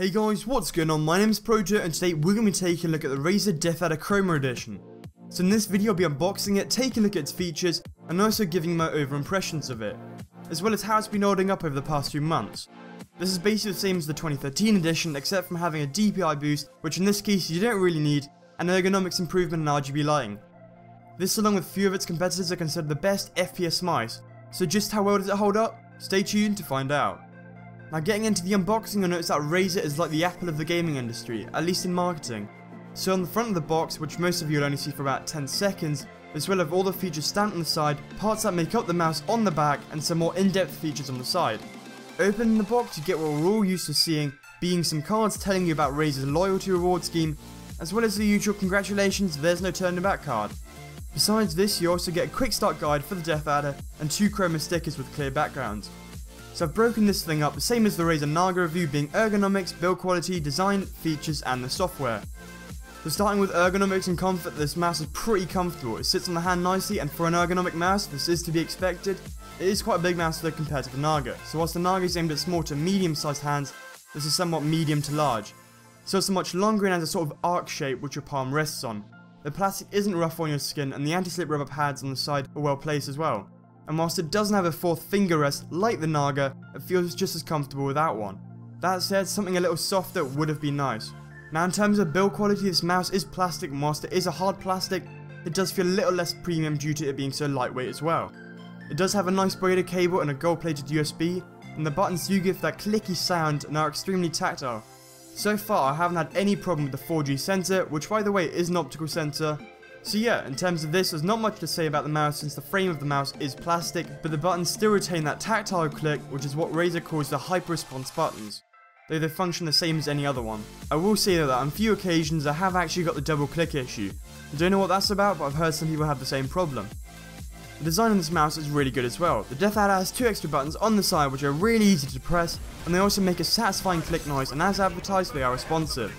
Hey guys, what's going on? My name is Proto and today we're going to be taking a look at the Razer DeathAdder Chroma Edition. So in this video I'll be unboxing it, taking a look at its features, and also giving my over impressions of it, as well as how it's been holding up over the past few months. This is basically the same as the 2013 edition except from having a DPI boost, which in this case you don't really need, and ergonomics improvement in RGB lighting. This along with a few of its competitors are considered the best FPS mice, so just how well does it hold up? Stay tuned to find out. Now getting into the unboxing, you'll notice that Razer is like the Apple of the gaming industry, at least in marketing. So on the front of the box, which most of you will only see for about 10 seconds, as well as all the features stamped on the side, parts that make up the mouse on the back, and some more in-depth features on the side. Opening the box, you get what we're all used to seeing, being some cards telling you about Razer's loyalty reward scheme, as well as the usual congratulations, there's no turning back card. Besides this, you also get a quick start guide for the Death Adder, and two chroma stickers with clear backgrounds. So I've broken this thing up the same as the Razer Naga review being ergonomics, build quality, design, features and the software. So starting with ergonomics and comfort, this mouse is pretty comfortable. It sits on the hand nicely and for an ergonomic mouse, this is to be expected. It is quite a big mouse though compared to the Naga, so whilst the Naga is aimed at small to medium sized hands, this is somewhat medium to large. So it's a much longer and has a sort of arc shape which your palm rests on. The plastic isn't rough on your skin and the anti-slip rubber pads on the side are well placed as well and whilst it doesn't have a fourth finger rest like the Naga, it feels just as comfortable without one. That said, something a little softer would have been nice. Now in terms of build quality, this mouse is plastic and whilst it is a hard plastic, it does feel a little less premium due to it being so lightweight as well. It does have a nice braided cable and a gold plated USB, and the buttons do give that clicky sound and are extremely tactile. So far I haven't had any problem with the 4G sensor, which by the way is an optical sensor, so yeah, in terms of this, there's not much to say about the mouse since the frame of the mouse is plastic, but the buttons still retain that tactile click, which is what Razer calls the hyper response buttons, though they function the same as any other one. I will say though that on a few occasions I have actually got the double click issue. I don't know what that's about, but I've heard some people have the same problem. The design on this mouse is really good as well. The DeathAdder has two extra buttons on the side which are really easy to press, and they also make a satisfying click noise, and as advertised, they are responsive.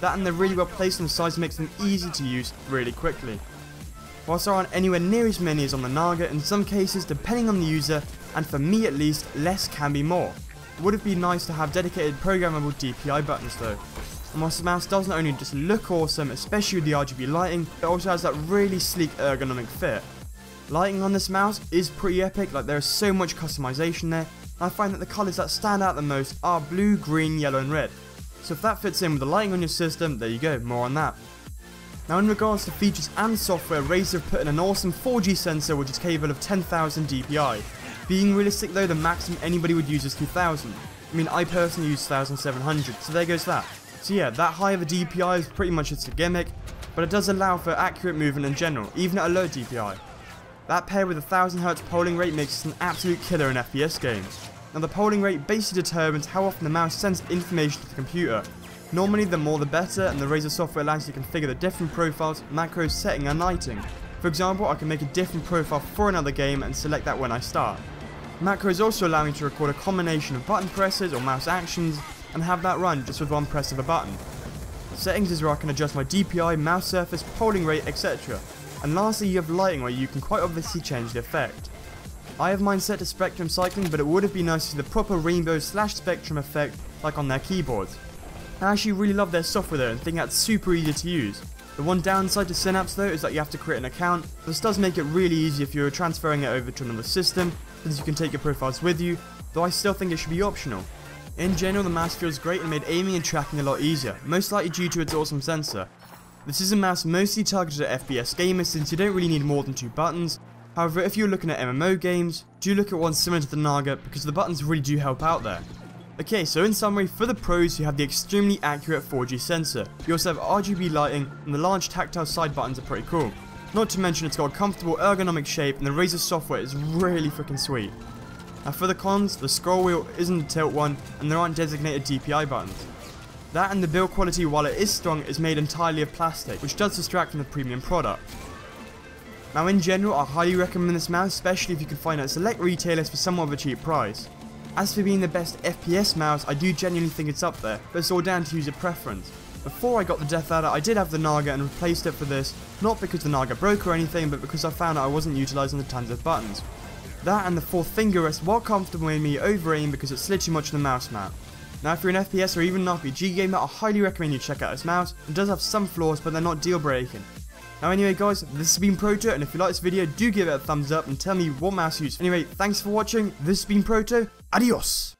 That and they're really well placed on the sides makes them easy to use really quickly. Whilst there aren't anywhere near as many as on the Naga, in some cases, depending on the user, and for me at least, less can be more. It would have been nice to have dedicated programmable DPI buttons though. And whilst the mouse doesn't only just look awesome, especially with the RGB lighting, it also has that really sleek ergonomic fit. Lighting on this mouse is pretty epic, like there is so much customization there, and I find that the colours that stand out the most are blue, green, yellow and red. So if that fits in with the lighting on your system, there you go, more on that. Now in regards to features and software, Razer have put in an awesome 4G sensor which is capable of 10,000 dpi. Being realistic though, the maximum anybody would use is 2000. I mean, I personally use 1700, so there goes that. So yeah, that high of a DPI is pretty much just a gimmick, but it does allow for accurate movement in general, even at a low DPI. That paired with a 1000Hz polling rate makes it an absolute killer in FPS games. Now the polling rate basically determines how often the mouse sends information to the computer. Normally the more the better and the Razer software allows you to configure the different profiles, macros, setting and lighting. For example, I can make a different profile for another game and select that when I start. Macros also allow me to record a combination of button presses or mouse actions and have that run just with one press of a button. Settings is where I can adjust my DPI, mouse surface, polling rate, etc. And lastly you have lighting where you can quite obviously change the effect. I have mine set to Spectrum Cycling, but it would have been nice to see the proper rainbow slash spectrum effect like on their keyboards. I actually really love their software though and think that's super easy to use. The one downside to Synapse though is that you have to create an account. This does make it really easy if you're transferring it over to another system, since you can take your profiles with you, though I still think it should be optional. In general, the mouse feels great and made aiming and tracking a lot easier, most likely due to its awesome sensor. This is a mouse mostly targeted at FPS gamers since you don't really need more than two buttons, However, if you're looking at MMO games, do look at one similar to the Naga because the buttons really do help out there. Okay, so in summary, for the pros, you have the extremely accurate 4G sensor. You also have RGB lighting, and the large tactile side buttons are pretty cool. Not to mention it's got a comfortable ergonomic shape, and the Razer software is really freaking sweet. Now for the cons, the scroll wheel isn't a tilt one, and there aren't designated DPI buttons. That and the build quality, while it is strong, is made entirely of plastic, which does distract from the premium product. Now in general, I highly recommend this mouse, especially if you can find it at select retailers for somewhat of a cheap price. As for being the best FPS mouse, I do genuinely think it's up there, but it's all down to user preference. Before I got the DeathAdder, I did have the Naga and replaced it for this, not because the Naga broke or anything, but because I found that I wasn't utilising the tons of buttons. That and the fourth finger rest, while comfortable made me over aim because it slid too much on the mouse mat. Now if you're an FPS or even an RPG gamer, I highly recommend you check out this mouse. It does have some flaws, but they're not deal breaking. Now anyway guys, this has been Proto, and if you like this video, do give it a thumbs up and tell me what mouse you use. Anyway, thanks for watching, this has been Proto, adios!